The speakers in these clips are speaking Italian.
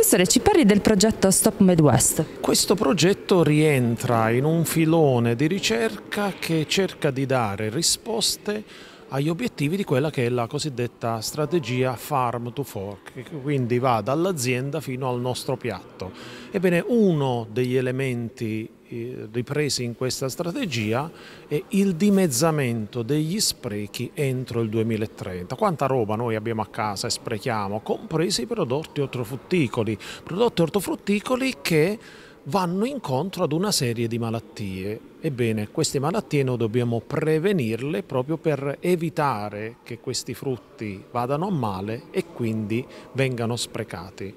Professore, ci parli del progetto Stop Midwest? Questo progetto rientra in un filone di ricerca che cerca di dare risposte agli obiettivi di quella che è la cosiddetta strategia farm to fork, che quindi va dall'azienda fino al nostro piatto. Ebbene, uno degli elementi ripresi in questa strategia è il dimezzamento degli sprechi entro il 2030. Quanta roba noi abbiamo a casa e sprechiamo, compresi i prodotti ortofrutticoli, prodotti ortofrutticoli che vanno incontro ad una serie di malattie. Ebbene, queste malattie noi dobbiamo prevenirle proprio per evitare che questi frutti vadano a male e quindi vengano sprecati.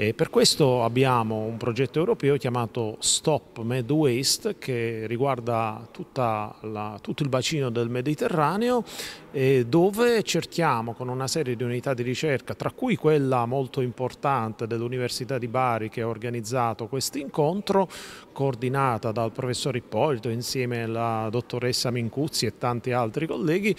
E per questo abbiamo un progetto europeo chiamato Stop Med Waste che riguarda la, tutto il bacino del Mediterraneo dove cerchiamo con una serie di unità di ricerca, tra cui quella molto importante dell'Università di Bari che ha organizzato questo incontro, coordinata dal professor Ippolito insieme alla dottoressa Mincuzzi e tanti altri colleghi,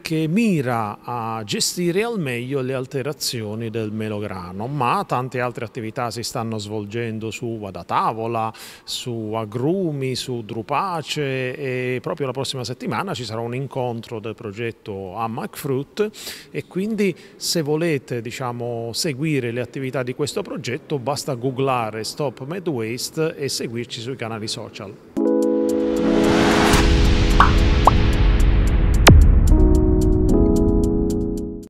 che mira a gestire al meglio le alterazioni del melograno, ma tante altre attività si stanno svolgendo su Vada Tavola, su agrumi, su drupace e proprio la prossima settimana ci sarà un incontro del progetto Ammac Fruit e quindi se volete diciamo, seguire le attività di questo progetto basta googlare Stop Med Waste e seguirci sui canali social.